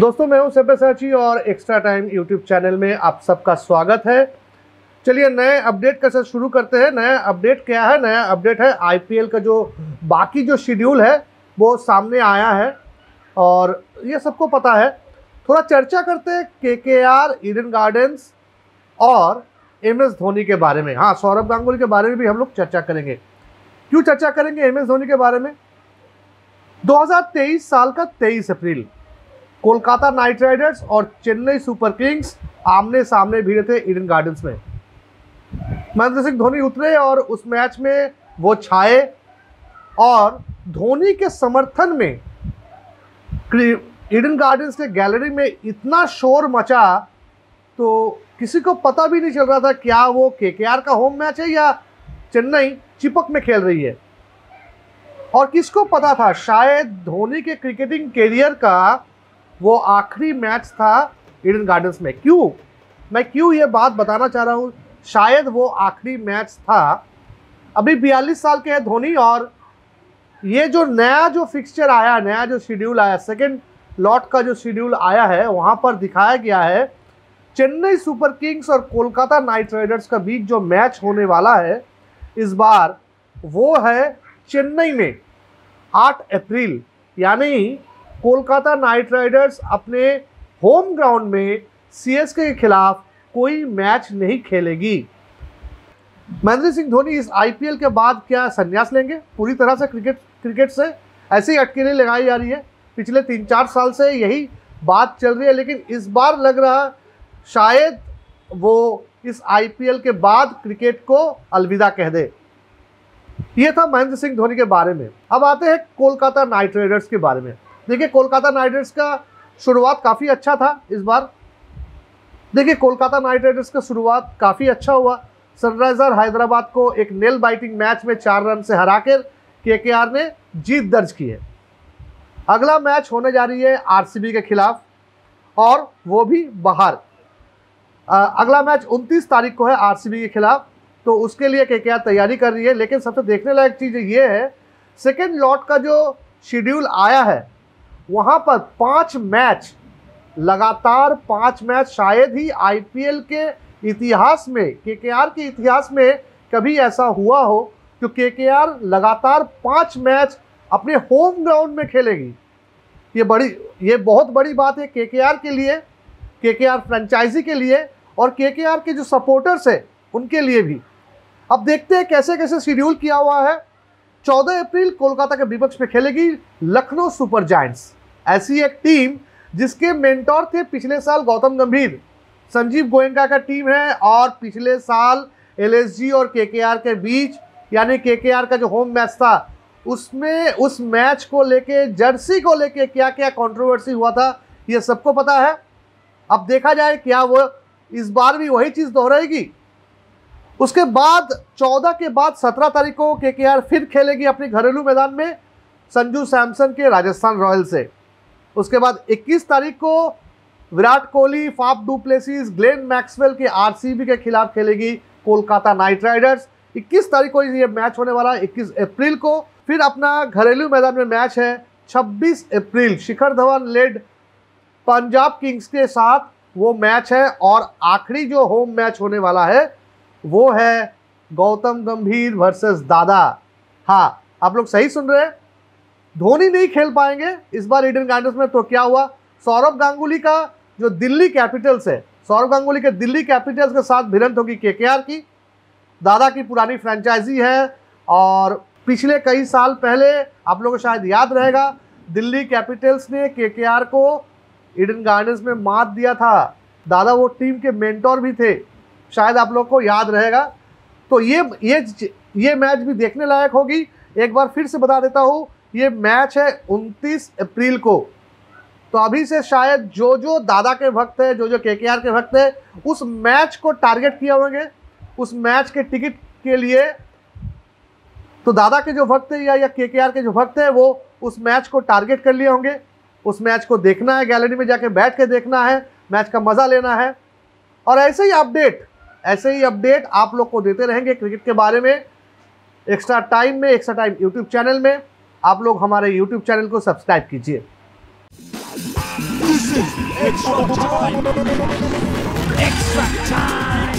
दोस्तों, मैं हूँ सब्यसाची और एक्स्ट्रा टाइम यूट्यूब चैनल में आप सबका स्वागत है। चलिए, नए अपडेट के साथ शुरू करते हैं। नया अपडेट क्या है? नया अपडेट है आईपीएल का जो बाकी जो शेड्यूल है, वो सामने आया है और ये सबको पता है। थोड़ा चर्चा करते हैं K K R Eden Gardens और एम एस धोनी के बारे में। हाँ सौरभ गांगुली के बारे में भी हम लोग चर्चा करेंगे। क्यों चर्चा करेंगे एम एस धोनी के बारे में? 2023 साल का 23 अप्रैल। कोलकाता नाइट राइडर्स और चेन्नई सुपर किंग्स आमने सामने भिड़े थे ईडन गार्डन्स में। महेंद्र सिंह धोनी उतरे और उस मैच में वो छाए और धोनी के समर्थन में ईडन गार्डन्स के गैलरी में इतना शोर मचा तो किसी को पता भी नहीं चल रहा था क्या वो के का होम मैच है या चेन्नई चिपक में खेल रही है। और किसको पता था? शायद धोनी के क्रिकेटिंग करियर का वो आखिरी मैच था ईडन गार्डन्स में। क्यों? मैं क्यों ये बात बताना चाह रहा हूँ? शायद वो आखिरी मैच था। अभी बयालीस साल के हैं धोनी और ये जो नया जो फिक्सचर आया, नया जो शेड्यूल आया सेकेंड लॉट का जो शेड्यूल आया है, वहाँ पर दिखाया गया है, चेन्नई सुपर किंग्स और कोलकाता नाइट राइडर्स का बीच जो मैच होने वाला है, इस बार वो है चेन्नई में 8 अप्रैल, यानी कोलकाता नाइट राइडर्स अपने होम ग्राउंड में सीएसके के खिलाफ कोई मैच नहीं खेलेगी। महेंद्र सिंह धोनी इस आईपीएल के बाद क्या संन्यास लेंगे? पूरी तरह से क्रिकेट क्रिकेट से? ऐसी ही अटकेली लगाई जा रही है। पिछले तीन चार साल से यही बात चल रही है, लेकिन इस बार लग रहा शायद वो इस आईपीएल के बाद क्रिकेट को अलविदा कह दे। ये था महेंद्र सिंह धोनी के बारे में। अब आते हैं कोलकाता नाइट राइडर्स के बारे में। देखिए, कोलकाता नाइट राइडर्स का शुरुआत काफ़ी अच्छा था इस बार। देखिए, कोलकाता नाइट राइडर्स का शुरुआत काफ़ी अच्छा हुआ। सनराइजर हैदराबाद को एक नेल बाइटिंग मैच में चार रन से हराकर के ने जीत दर्ज की है। अगला मैच होने जा रही है आरसीबी के खिलाफ, और वो भी बाहर। अगला मैच 29 तारीख को है आरसीबी के खिलाफ तो उसके लिए के तैयारी कर रही है, लेकिन सबसे देखने लायक चीज़ ये है सेकेंड लॉट का जो शेड्यूल आया है वहाँ पर पाँच मैच, लगातार पाँच मैच शायद ही आईपीएल के इतिहास में के के इतिहास में कभी ऐसा हुआ हो कि के लगातार पाँच मैच अपने होम ग्राउंड में खेलेगी। ये बड़ी, ये बहुत बड़ी बात है के के लिए के फ्रेंचाइजी के लिए, और के के जो सपोर्टर्स हैं, उनके लिए भी। अब देखते हैं कैसे कैसे शेड्यूल किया हुआ है। 14 अप्रैल कोलकाता के विपक्ष में खेलेगी लखनऊ सुपर जायंट्स। ऐसी एक टीम जिसके मेंटोर थे पिछले साल गौतम गंभीर। संजीव गोयंका का टीम है और पिछले साल एलएसजी और केकेआर के बीच, यानी केकेआर का जो होम मैच था, उसमें उस मैच को लेके, जर्सी को लेके क्या क्या कंट्रोवर्सी हुआ था, ये सबको पता है। अब देखा जाए क्या वो इस बार भी वही चीज़ दोहराएगी। उसके बाद 14 के बाद 17 तारीख को के फिर खेलेगी अपने घरेलू मैदान में संजू सैमसन के राजस्थान रॉयल से। उसके बाद 21 तारीख को Virat Kohli, Faf du Plessis, Glenn Maxwell के आरसीबी के खिलाफ खेलेगी कोलकाता नाइट राइडर्स। 21 तारीख को ये मैच होने वाला है 21 अप्रैल को। फिर अपना घरेलू मैदान में मैच है 26 April, Shikhar Dhawan led Punjab Kings के साथ वो मैच है और आखिरी जो होम मैच होने वाला है वो है गौतम गंभीर वर्सेस दादा। हाँ आप लोग सही सुन रहे हैं? धोनी नहीं खेल पाएँगे इस बार ईडन गार्डन्स में तो क्या हुआ? सौरभ गांगुली का जो दिल्ली कैपिटल्स है, सौरभ गांगुली के दिल्ली कैपिटल्स के साथ भिड़ंत होगी के की। दादा की पुरानी फ्रेंचाइजी है और पिछले कई साल पहले, आप लोगों को शायद याद रहेगा, दिल्ली कैपिटल्स ने के को ईडन गार्डन्स में मात दिया था। दादा वो टीम के मेंटोर भी थे। शायद आप लोग को याद रहेगा। तो ये ये ये मैच भी देखने लायक होगी। एक बार फिर से बता देता हूँ, ये मैच है 29 अप्रैल को। तो अभी से शायद जो जो दादा के भक्त है जो जो के के आर के भक्त है, उस मैच को टारगेट किए होंगे। उस मैच के टिकट के लिए तो दादा के जो भक्त है या या के आर के जो भक्त है, वो उस मैच को टारगेट कर लिए होंगे। उस मैच को देखना है, गैलरी में जाके बैठ के देखना है, मैच का मज़ा लेना है। और ऐसे ही अपडेट ऐसे ही अपडेट आप लोग को देते रहेंगे क्रिकेट के बारे में एक्स्ट्रा टाइम में, एक्स्ट्रा टाइम यूट्यूब चैनल में आप लोग हमारे यूट्यूब चैनल को सब्सक्राइब कीजिए extra time. Extra time.